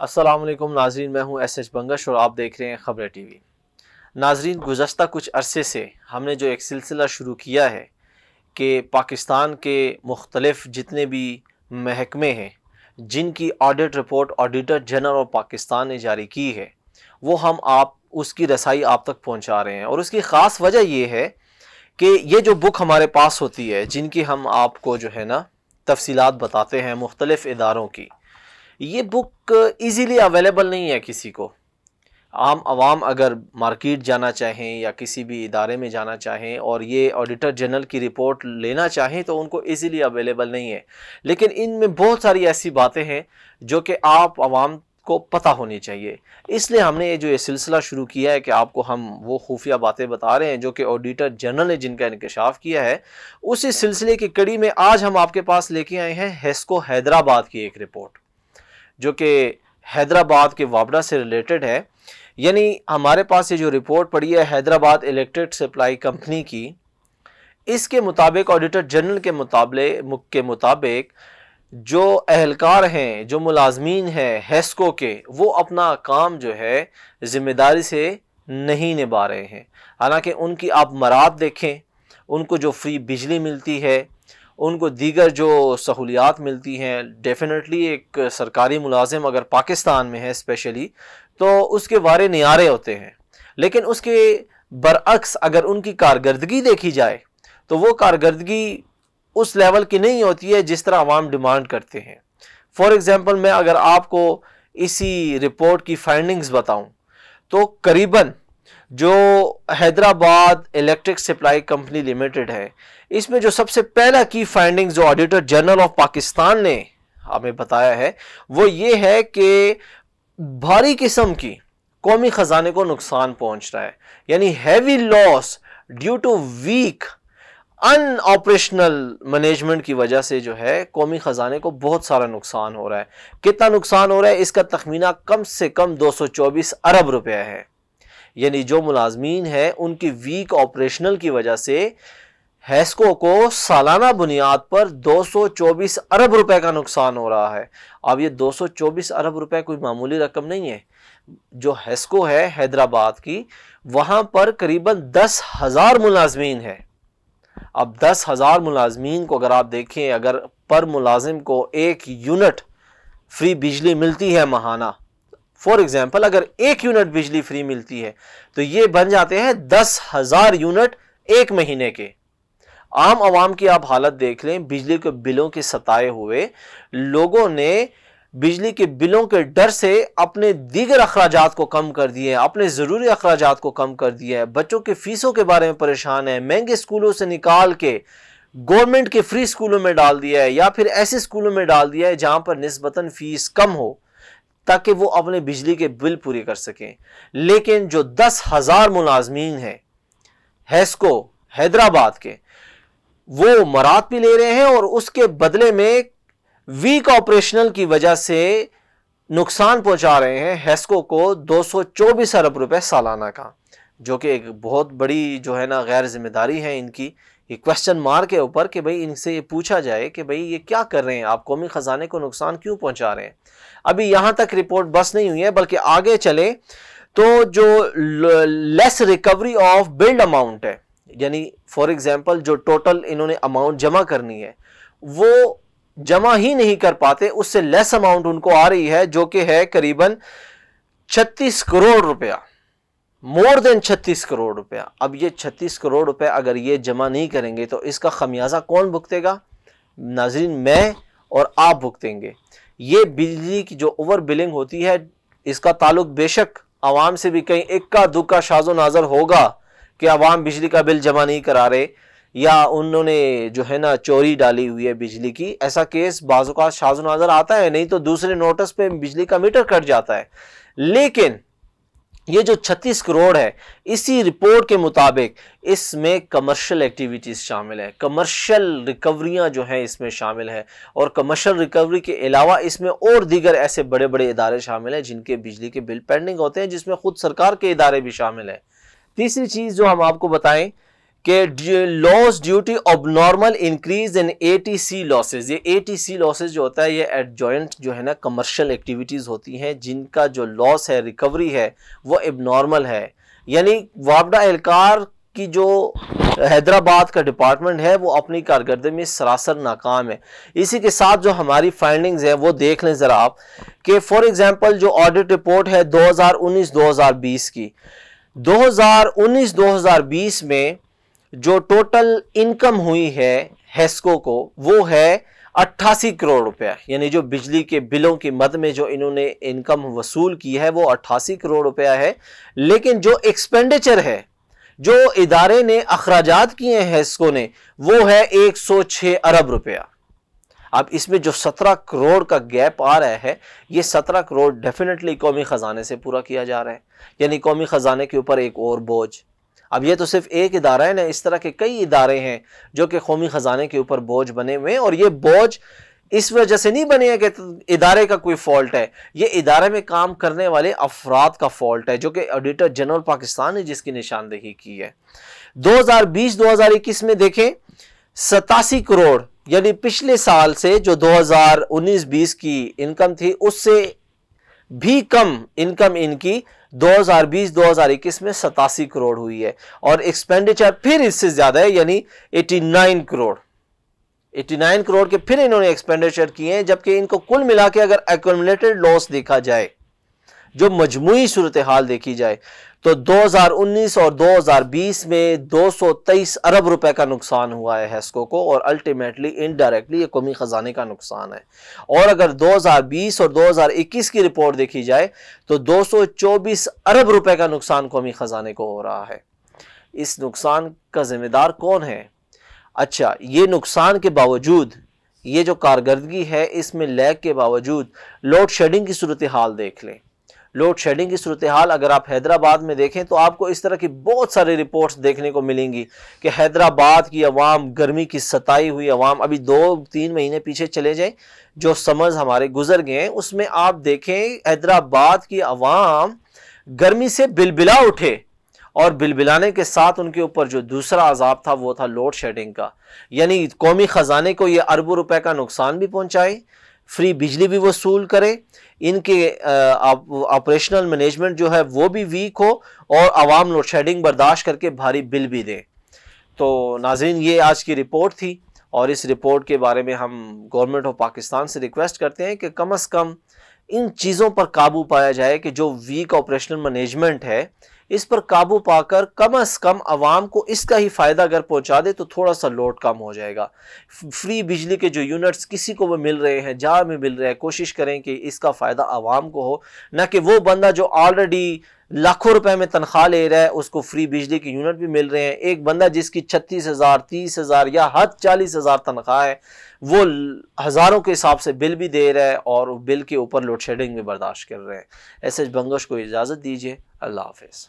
वालेकुम नाजरीन, मैं हूँ एस एच बंगश और आप देख रहे हैं ख़बर टीवी। नाजरीन, गुजशत कुछ अरसे से हमने जो एक सिलसिला शुरू किया है कि पाकिस्तान के मुख्तलिफ़ जितने भी महकमे हैं, जिनकी audit report auditor general of Pakistan ने जारी की है, वो हम आप, उसकी रसाई आप तक पहुँचा रहे हैं। और उसकी ख़ास वजह ये है कि ये जो बुक हमारे पास होती है, जिनकी हम आपको जो है ना तफसीलात बताते हैं मुख्तलिफ़ इदारों की ये बुक इजीली अवेलेबल नहीं है किसी को। आम, आवाम अगर मार्केट जाना चाहें या किसी भी इदारे में जाना चाहें और ये ऑडिटर जनरल की रिपोर्ट लेना चाहें तो उनको इजीली अवेलेबल नहीं है। लेकिन इनमें बहुत सारी ऐसी बातें हैं जो कि आप, आवाम को पता होनी चाहिए। इसलिए हमने ये जो ये सिलसिला शुरू किया है कि आपको हम वो खुफिया बातें बता रहे हैं जो कि ऑडिटर जनरल ने जिनका इंकशाफ किया है, उसी सिलसिले की कड़ी में आज हम आपके पास लेके आए हैं, हेस्को हैदराबाद की एक रिपोर्ट जो कि हैदराबाद के वापडा से रिलेटेड है। यानी हमारे पास ये जो रिपोर्ट पड़ी है हैदराबाद इलेक्ट्रिक सप्लाई कंपनी की, इसके मुताबिक ऑडिटर जनरल के मुताबिक के मुताबिक जो अहलकार हैं, जो मुलाजमीन हैं हेस्को के, वो अपना काम जो है ज़िम्मेदारी से नहीं निभा रहे हैं। हालाँकि उनकी आप मराद देखें, उनको जो फ्री बिजली मिलती है उनको दीगर जो सहूलियात मिलती हैं डेफिनेटली एक सरकारी मुलाजिम अगर पाकिस्तान में है स्पेशली तो उसके वारे नियारे होते हैं। लेकिन उसके बरअक्स अगर उनकी कारकर्दगी देखी जाए तो वो कारकर्दगी उस लेवल की नहीं होती है जिस तरह आवाम डिमांड करते हैं। फॉर एग्ज़ाम्पल मैं अगर आपको इसी रिपोर्ट की फाइंडिंग्स बताऊँ तो करीबन जो Hyderabad electric supply company limited है, इसमें जो सबसे पहला की फाइंडिंग जो ऑडिटर जनरल ऑफ़ पाकिस्तान ने हमें बताया है, वो ये है कि भारी किस्म की कौमी ख़जाने को नुकसान पहुँच रहा है। यानी heavy loss due to weak unoperational management की वजह से जो है कौमी ख़जाने को बहुत सारा नुकसान हो रहा है। कितना नुकसान हो रहा है? इसका तखमीना कम से कम 224 अरब रुपया है। यानी जो मुलाजमीन है, उनकी वीक ऑपरेशनल की वजह से हैस्को को सालाना बुनियाद पर 224 अरब रुपए का नुकसान हो रहा है। अब ये 224 अरब रुपए कोई मामूली रकम नहीं है। जो हैस्को है, हैदराबाद की, वहाँ पर करीबन दस हज़ार मुलाजमीन है। अब दस हज़ार मुलाजमीन को अगर आप देखें, अगर पर मुलाजिम को एक यूनिट फ्री बिजली मिलती है महाना फॉर एग्ज़ाम्पल अगर एक यूनिट बिजली फ्री मिलती है तो ये बन जाते हैं दस हज़ार यूनिट एक महीने के। आम आवाम की आप हालत देख लें, बिजली के बिलों के सताए हुए लोगों ने बिजली के बिलों के डर से अपने दीगर अखराज को कम कर दिए हैं, अपने ज़रूरी अखराज को कम कर दिया है। बच्चों के फीसों के बारे में परेशान है, महँगे स्कूलों से निकाल के गवर्नमेंट के फ्री स्कूलों में डाल दिया है, या फिर ऐसे स्कूलों में डाल दिया है जहाँ पर नस्बता फ़ीस कम हो। ताकि वो अपने बिजली के बिल पूरे कर सकें। लेकिन जो दस हज़ार मुलाजमीन हैं, हैस्को, हैदराबाद के, वो मरात भी ले रहे हैं और उसके बदले में वीक ऑपरेशनल की वजह से नुकसान पहुँचा रहे हैं हेस्को को 224 अरब रुपए सालाना का, जो कि एक बहुत बड़ी जो है ना गैर ज़िम्मेदारी है इनकी। ये क्वेश्चन मार के ऊपर कि भाई इनसे ये पूछा जाए कि भाई ये क्या कर रहे हैं? आप कौमी ख़जाने को नुकसान क्यों पहुँचा रहे हैं? अभी यहाँ तक रिपोर्ट बस नहीं हुई है, बल्कि आगे चले तो जो less recovery of billed amount है, यानी फॉर एग्ज़ाम्पल जो टोटल इन्होंने अमाउंट जमा करनी है, वो जमा ही नहीं कर पाते, उससे लेस अमाउंट उनको आ रही है, जो कि है करीबन 36 करोड़ रुपया। मोर देन 36 करोड़ रुपया। अब ये 36 करोड़ रुपया अगर ये जमा नहीं करेंगे तो इसका खमियाजा कौन भुगतेगा? नाजरीन, मैं और आप भुगतेंगे। ये बिजली की जो ओवर बिलिंग होती है, इसका ताल्लुक बेशक आवाम से भी कहीं इक्का दुक्का शाजो नाजर होगा कि आवाम बिजली का बिल जमा नहीं करा रहे, या उन्होंने जो है ना चोरी डाली हुई है बिजली की। ऐसा केस बाजुका शाजो नाजर आता है, नहीं तो दूसरे नोटिस पे बिजली का मीटर कट जाता है। लेकिन ये जो 36 करोड़ है, इसी रिपोर्ट के मुताबिक इसमें कमर्शियल एक्टिविटीज़ शामिल है। कमर्शियल रिकवरियाँ जो हैं, इसमें शामिल है। और कमर्शियल रिकवरी के अलावा इसमें और दीगर ऐसे बड़े बड़े इदारे शामिल हैं, जिनके बिजली के बिल पेंडिंग होते हैं, जिसमें खुद सरकार के इदारे भी शामिल हैं। तीसरी चीज़ जो हम आपको बताएँ कि loss due to abnormal increase in A T C losses ये ए टी सी लॉसेज जो होता है, ये एडजॉइंट जो है ना कमर्शियल एक्टिविटीज़ होती हैं, जिनका जो लॉस है रिकवरी है, वो एबनॉर्मल है। यानी वापडा एहलकार की जो हैदराबाद का डिपार्टमेंट है, वो अपनी कारकर्दगी में सरासर नाकाम है। इसी के साथ जो हमारी फाइंडिंग्स हैं, वो देख लें ज़रा आप कि फॉर एग्जांपल जो ऑडिट रिपोर्ट है 2019-2020 की। 2019-2020 में जो टोटल इनकम हुई है हेस्को को, वो है अट्ठासी करोड़ रुपया। यानी जो बिजली के बिलों की मद में जो इन्होंने इनकम वसूल की है, वो अट्ठासी करोड़ रुपया है। लेकिन जो एक्सपेंडिचर है, जो इदारे ने अखराज किए हैं हेस्को ने, वो है 106 अरब रुपया। अब इसमें जो 17 करोड़ का गैप आ रहा है, ये 17 करोड़ डेफिनेटली कौमी ख़जाने से पूरा किया जा रहा है। यानी कौमी ख़जाने के ऊपर एक और बोझ। अब ये तो सिर्फ़ एक इदारा है, ना इस तरह के कई इदारे हैं जो कि कौमी ख़जाने के ऊपर बोझ बने हुए हैं, और ये बोझ इस वजह से नहीं बने हैं कि इदारे का कोई फॉल्ट है। ये इदारे में काम करने वाले अफराद का फॉल्ट है, जो कि ऑडिटर जनरल पाकिस्तान ने जिसकी निशानदेही की है। 2020-2021 में देखें, सतासी करोड़, यानी पिछले साल से जो 2019-20 की इनकम थी, उससे भी कम इनकम इनकी 2020-2021 में सतासी करोड़ हुई है और एक्सपेंडिचर फिर इससे ज़्यादा है, यानी 89 करोड़। 89 करोड़ के फिर इन्होंने एक्सपेंडिचर किए हैं, जबकि इनको कुल मिला के अगर एकोमलेटेड लॉस देखा जाए जो मजमू सूरत हाल देखी जाए तो 2019 और 2020 में 223 अरब रुपए का नुकसान हुआ है हेस्को को, और अल्टीमेटली इनडायरेक्टली ये कौमी ख़जाने का नुकसान है। और अगर 2020 और 2021 की रिपोर्ट देखी जाए तो 224 अरब रुपए का नुकसान कौमी ख़जाने को हो रहा है। इस नुकसान का जिम्मेदार कौन है? अच्छा ये नुकसान के बावजूद, ये जो कारकर्दगी है, इसमें लैग के बावजूद लोड शेडिंग की सूरत हाल देख लें। लोड शेडिंग की सूरत हाल अगर आप हैदराबाद में देखें तो आपको इस तरह की बहुत सारी रिपोर्ट्स देखने को मिलेंगी कि हैदराबाद की आवाम, गर्मी की सताई हुई आवाम, अभी दो, तीन महीने पीछे चले जाएँ, जो समझ हमारे गुजर गए हैं, उसमें आप देखें हैदराबाद की आवाम गर्मी से बिलबिला उठे और बिलबिलाने के साथ उनके ऊपर जो दूसरा अजाब था, वो था लोड शेडिंग का। यानी कौमी ख़जाने को ये अरबों रुपए का नुकसान भी पहुँचाए, फ्री बिजली भी वसूल करे इनके ऑपरेशनल मैनेजमेंट जो है वो भी वीक हो और आवाम लोड शेडिंग बर्दाश्त करके भारी बिल भी दें। तो नाजरीन, ये आज की रिपोर्ट थी और इस रिपोर्ट के बारे में हम गवर्नमेंट ऑफ़ पाकिस्तान से रिक्वेस्ट करते हैं कि कम अज़ कम इन चीज़ों पर काबू पाया जाए कि जो वीक ऑपरेशनल मैनेजमेंट है, इस पर काबू पाकर कम अज कम आवाम को इसका ही फ़ायदा अगर पहुँचा दे तो थोड़ा सा लोड कम हो जाएगा। फ्री बिजली के जो यूनिट्स किसी को भी मिल रहे हैं, जहाँ में मिल रहे हैं, कोशिश करें कि इसका फ़ायदा आवाम को हो, ना कि वो बंदा जो ऑलरेडी लाखों रुपए में तनख्वाह ले रहा है, उसको फ्री बिजली के यूनिट भी मिल रहे हैं। एक बंदा जिसकी छत्तीस हज़ार, तीस हज़ार या हद चालीस हज़ार तनख्वाह है, वो हज़ारों के हिसाब से बिल भी दे रहा है और बिल के ऊपर लोड शेडिंग भी बर्दाश्त कर रहे हैं। ऐसे बंगश को इजाज़त दीजिए। अल्लाह हाफिज़।